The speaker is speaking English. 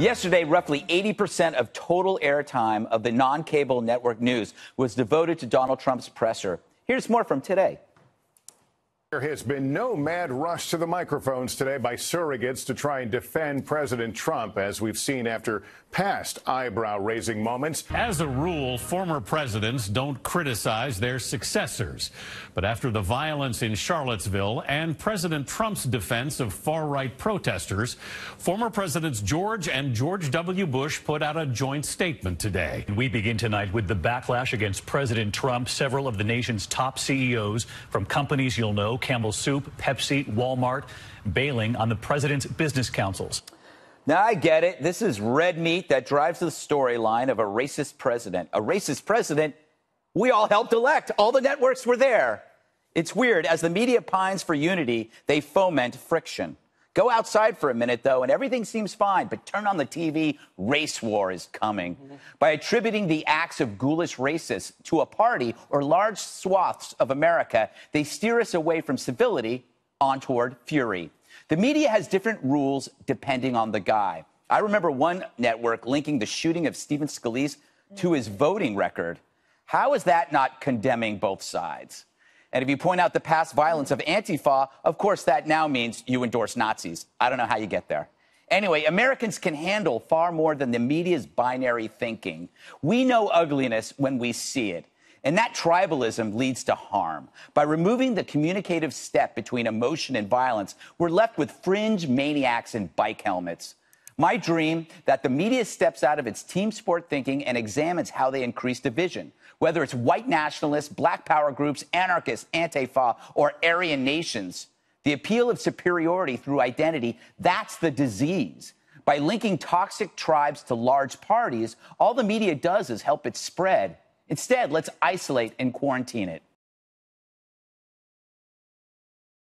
Yesterday, roughly 80% of total airtime of the non cable network news was devoted to Donald Trump's presser. Here's more from today. There has been no mad rush to the microphones today by surrogates to try and defend President Trump, as we've seen after past eyebrow raising moments. As a rule, former presidents don't criticize their successors. But after the violence in Charlottesville and President Trump's defense of far right protesters, former Presidents George and George W. Bush put out a joint statement today. We begin tonight with the backlash against President Trump. Several of the nation's top CEOs from companies you'll know Campbell Soup, Pepsi, Walmart, bailing on the president's business councils. Now, I get it. This is red meat that drives the storyline of a racist president. A racist president we all helped elect. All the networks were there. It's weird. As the media pines for unity, they foment friction. Go outside for a minute, though, and everything seems fine. But turn on the TV, race war is coming. Mm-hmm. By attributing the acts of ghoulish racists to a party or large swaths of America, they steer us away from civility on toward fury. The media has different rules depending on the guy. I remember one network linking the shooting of Stephen Scalise to his voting record. How is that not condemning both sides? And if you point out the past violence of Antifa, of course, that now means you endorse Nazis. I don't know how you get there. Anyway, Americans can handle far more than the media's binary thinking. We know ugliness when we see it. And that tribalism leads to harm. By removing the communicative step between emotion and violence, we're left with fringe maniacs in bike helmets. My dream that the media steps out of its team sport thinking and examines how they increase division whether it's white nationalists, black power groups, anarchists, Antifa, or Aryan nations. The appeal of superiority through identity, that's the disease. By linking toxic tribes to large parties, all the media does is help it spread. Instead, let's isolate and quarantine it.